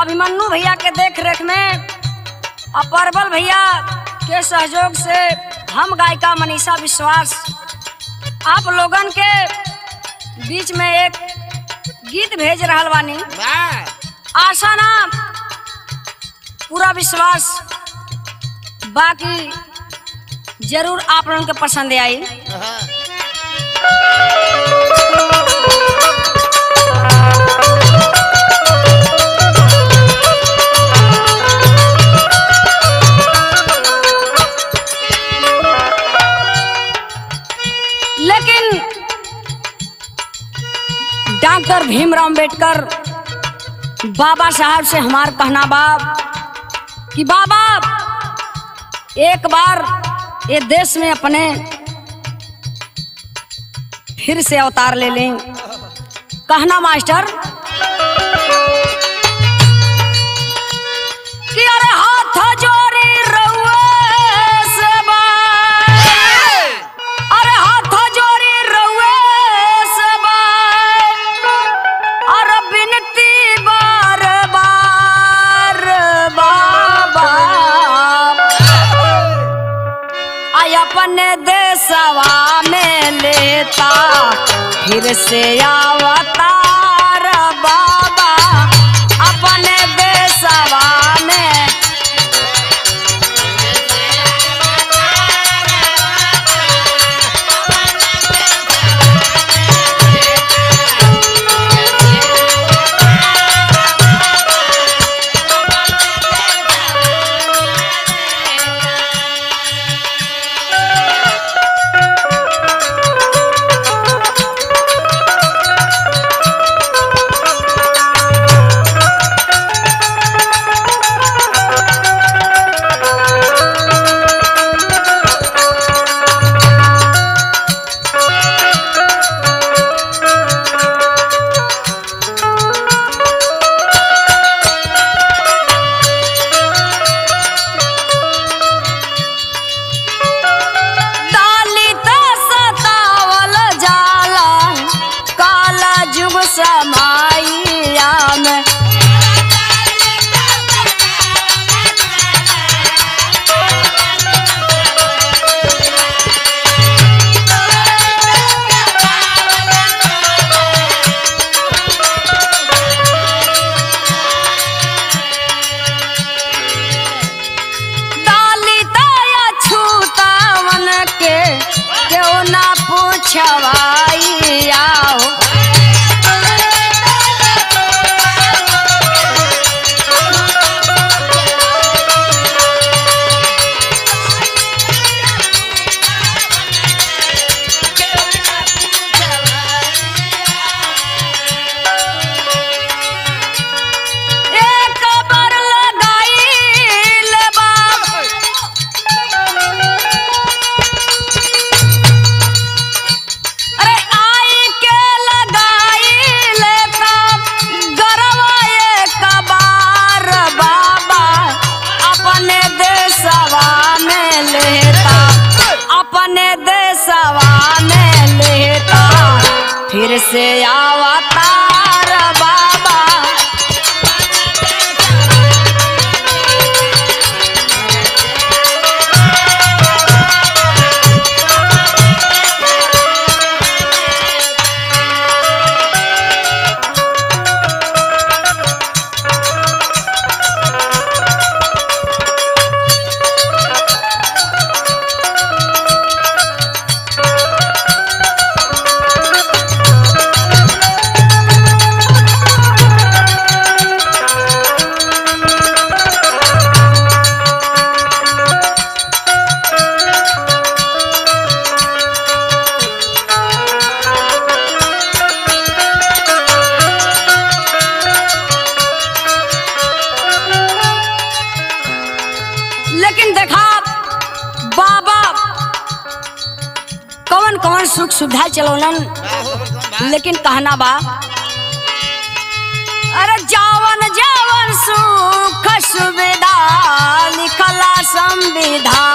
अभिमन्यु भैया के देख रेख में और परबल भैया के सहयोग से हम गायिका मनीषा विश्वास आप लोगन के बीच में एक गीत भेज रहा बानी। आशा ना पूरा विश्वास बाकी ज़रूर आप लोगन के पसंद आई। हाँ। डॉक्टर भीमराव अंबेडकर बाबा साहब से हमार कहना बाप कि बाबा, एक बार ये देश में अपने फिर से अवतार ले लें। कहना मास्टर देशवा में लेता फिर से अवतार Shava. से अवतार सुख सुविधा चलौलन लेकिन कहना बा अरे जावन जावन सुख सुविधा लिखला संविधानवा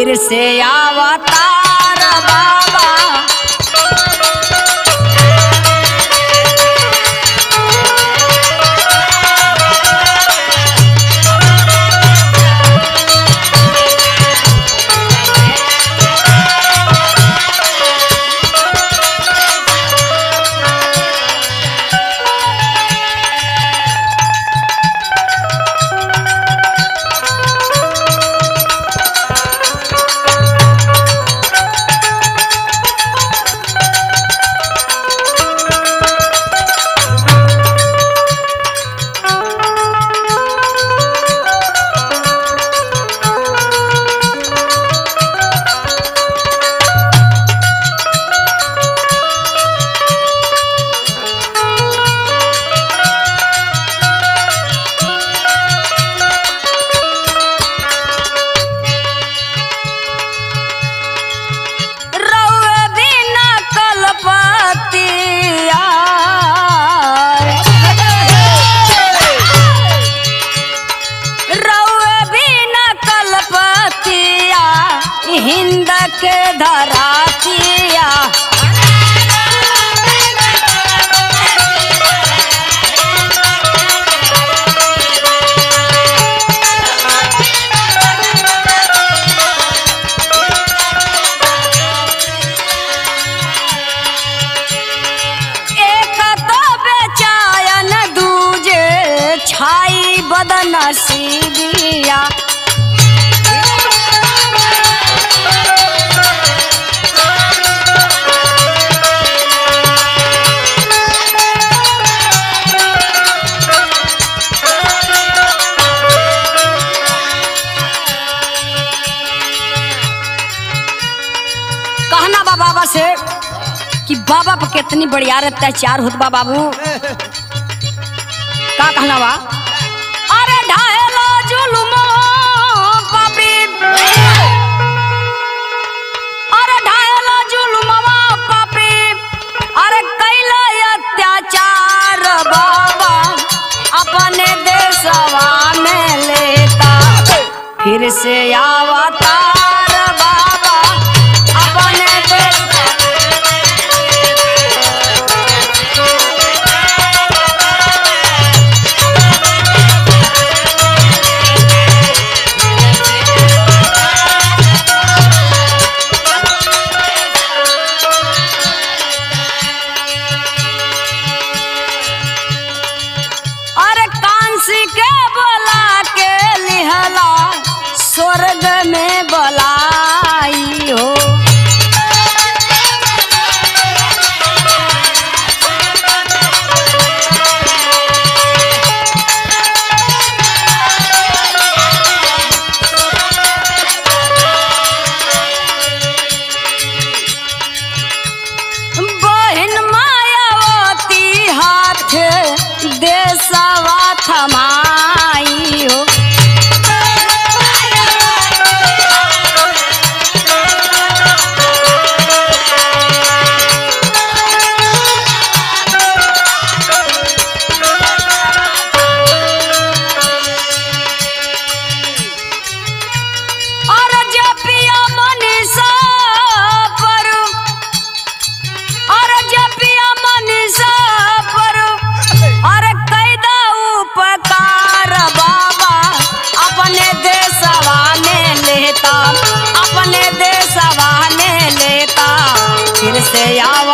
फिर से अवतार बदन बाबा से कि बाबा पर कितनी बढ़िया अत्याचार होत बाबू। का कहना बा? फिर से अवतार सवा थमा ಯಾವ